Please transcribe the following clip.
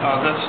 Uh, that's,